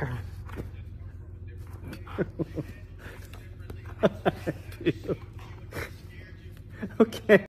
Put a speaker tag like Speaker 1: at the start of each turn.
Speaker 1: okay.